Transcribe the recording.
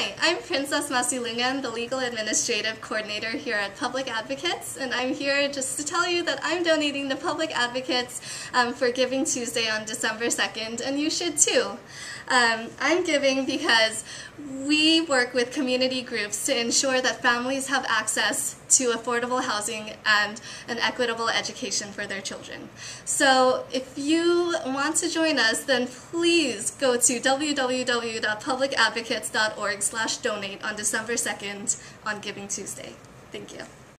Hi, I'm Princess Masilungan, the Legal Administrative Coordinator here at Public Advocates, and I'm here just to tell you that I'm donating to Public Advocates um, for Giving Tuesday on December 2nd, and you should too. Um, I'm giving because we work with community groups to ensure that families have access to affordable housing and an equitable education for their children. So if you want to join us, then please go to www.publicadvocates.org slash donate on December 2nd on Giving Tuesday. Thank you.